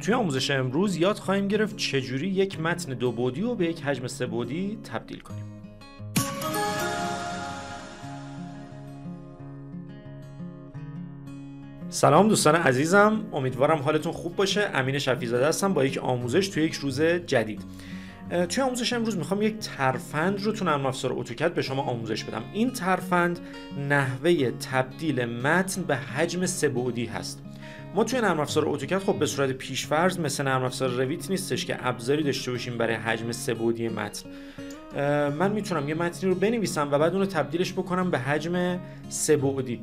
توی آموزش امروز یاد خواهیم گرفت چجوری یک متن دو بعدی رو به یک حجم سه بعدی تبدیل کنیم. سلام دوستان عزیزم. امیدوارم حالتون خوب باشه. امین شفیزاده هستم با یک آموزش توی یک روز جدید. توی آموزش امروز می‌خوام یک ترفند رو تو نرم افزار اتوکد به شما آموزش بدم. این ترفند نحوه تبدیل متن به حجم سه‌بعدی هست. ما توی نرم افزار اتوکد خب به صورت پیشفرض مثل نرم افزار رویت نیستش که ابزاری داشته باشیم برای حجم سه‌بعدی متن. من می‌تونم یه متنی رو بنویسم و بعد اون رو تبدیلش بکنم به حجم سه‌بعدی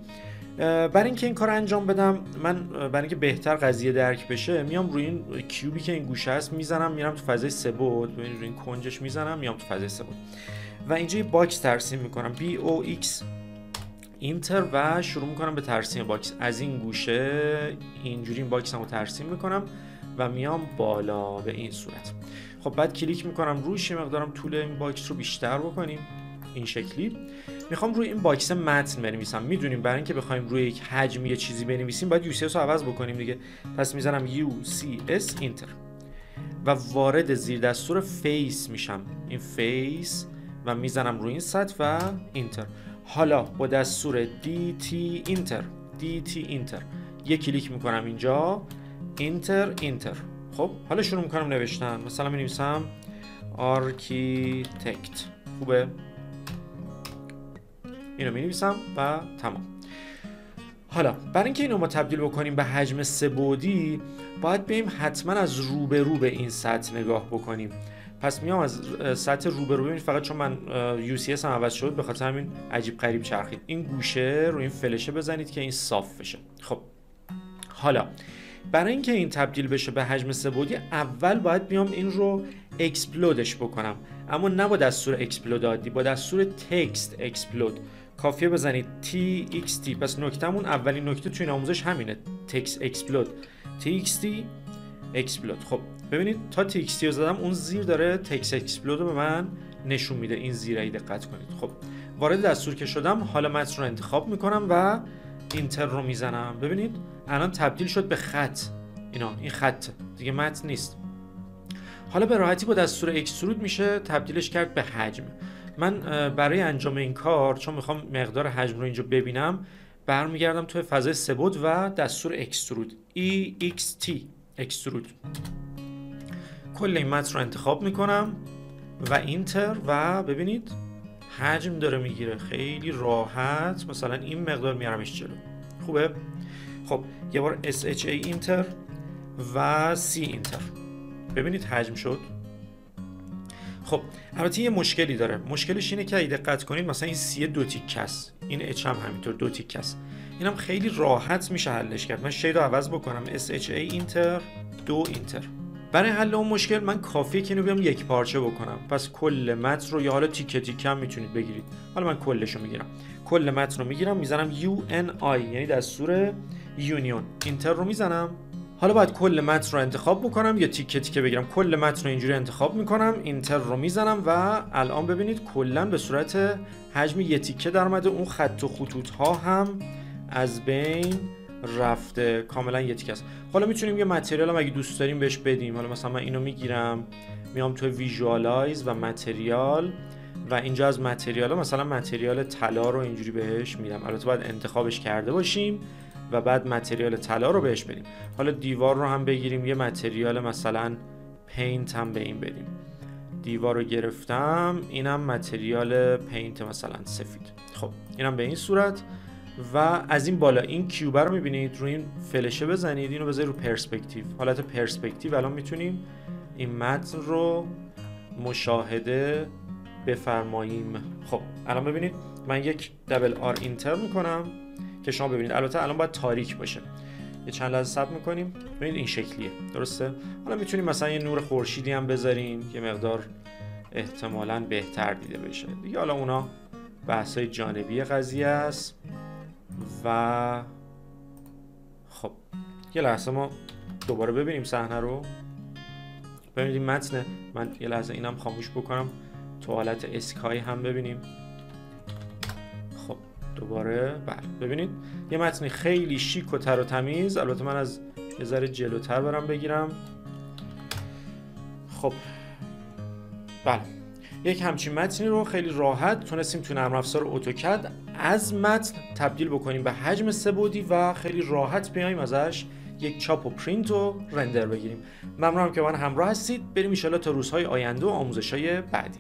برای اینکه این کار انجام بدم من برای اینکه بهتر قضیه درک بشه میام روی این cube ی که این گوشه است می‌زنم میرم تو فضای سه بعد روی این کنجش می‌زنم میام تو فضای سه و اینجا یه box ترسیم می‌کنم. B O X enter و شروع می‌کنم به ترسیم box. از این گوشه اینجوری این box رو ترسیم می‌کنم و میام بالا به این صورت. خب بعد کلیک می‌کنم روش یه مقدارم طول این box رو بیشتر بکنیم. این شکلی. می‌خوام روی این box متن بنویسم. می‌دونیم برای اینکه بخوایم روی یک حجم یه چیزی بنویسیم باید UCS عوض بکنیم دیگه. پس می‌زنم UCS enter. و وارد زیر دستور face میشم. این face و می‌زنم روی این سطح و enter. حالا با دستور DT enter DT enter یه کلیک می‌کنم اینجا. enter enter خب حالا شروع می‌کنم نوشتن. مثلا می نویسم architect خوبه. اینو می نویسم و تمام. حالا برای اینکه اینو ما تبدیل بکنیم به حجم سه‌بعدی باید بریم حتما از روبرو به این سطح نگاه بکنیم. پس میام از سطح روبرو ببینید فقط چون من UCS هم عوض شد به خاطر همین عجیب غریب چرخید. این گوشه رو این فلشه بزنید که این صاف بشه. خب. حالا برای اینکه این تبدیل بشه به حجم سه‌بعدی اول باید بیام این رو explode ش بکنم. اما نه با دستور explode عادی با دستور text explode. کافیه بزنید txt پس نکتهمون اولین نکته توی این آموزش همینه. text explode. Txt explode خب ببینید تا txt رو زدم اون زیر داره text explode رو به من نشون میده. این زیره دقت کنید. خب وارد دستور که شدم حالا متن رو انتخاب می‌کنم و enter رو می‌زنم. ببینید الان تبدیل شد به خط. اینا این خط. دیگه متن نیست. حالا به راحتی با دستور extrude میشه تبدیلش کرد به حجم. من برای انجام این کار چون می‌خوام مقدار حجم رو اینجا ببینم برمیگردم توی فضای سبود و دستور اکسترود EXT اکسترود کل این متن رو انتخاب می‌کنم و اینتر و ببینید حجم داره می‌گیره. خیلی راحت. مثلا این مقدار میارمش جلو. خوبه؟ خب یه بار SHA اینتر و C اینتر. ببینید حجم شد. خب البته یه مشکلی داره. مشکلش اینه که اگه دقت کنید مثلا این سی دو تیک است این اچ هم همینطور دو تیک است اینم خیلی راحت میشه حلش کرد. من shade رو عوض بکنم. SHA enter دو enter. برای حل اون مشکل من کافیه که اینو بیام یک پارچه بکنم. پس کل متن رو یا حالا تیکه هم می‌تونید بگیرید. حالا من کلش رو می‌گیرم. کل متن رو می‌گیرم می‌زنم UNI یعنی دستور union. enter رو می‌زنم. حالا باید کل متن رو انتخاب بکنم یا تیکه تیکه بگیرم. کل متن رو اینجوری انتخاب می‌کنم. enter رو می‌زنم و الان ببینید کلا به صورت حجم یه تیکه در اومده. اون خط و خطوط ها هم از بین رفته. کاملا یه تیکه است. حالا می‌تونیم یه material هم اگه دوست داریم بهش بدیم. حالا مثلا من اینو می‌گیرم. میام تو visualize و material. و اینجا از material مثلا material طلا رو اینجوری بهش میدم. البته باید انتخابش کرده باشیم و بعد material طلا رو بهش بدیم. حالا دیوار رو هم بگیریم. یه material مثلا paint هم به این بدیم. دیوار رو گرفتم. اینم material paint مثلا سفید. خب اینم به این صورت. و از این بالا این cube ه رو می‌بینید روی این فلشه بزنید اینو بذارید رو پرسپکتیو. حالت پرسپکتیو الان می‌تونیم این متن رو مشاهده بفرماییم. خب الان ببینید من یک double R enter می‌کنم که شما ببینید. البته الان باید تاریک باشه. یه چند لحظه صبر می‌کنیم. ببینید این شکلیه. درسته؟ حالا می‌تونیم مثلا یه نور خورشیدی هم بذاریم یه مقدار احتمالا بهتر دیده بشه. دیگه حالا اونا بحث های جانبی قضیه است. و خب یه لحظه ما دوباره ببینیم صحنه رو. ببینید متنه. من یه لحظه اینم خاموش بکنم. تو حالت اسکای هم ببینیم. دوباره بله ببینید. یه متن خیلی شیک و تر و تمیز. البته من از یه ذره جلوتر برم بگیرم. خب بله. یک همچین متنی رو خیلی راحت تونستیم تو نرم افزار اتوکد از متن تبدیل بکنیم به حجم سه و خیلی راحت بیایم ازش یک چاپ و پرینت و رندر بگیریم. ممنونم که من همراه هستید. بریم ایشالا تا روزهای آینده و آموزش های بعدی.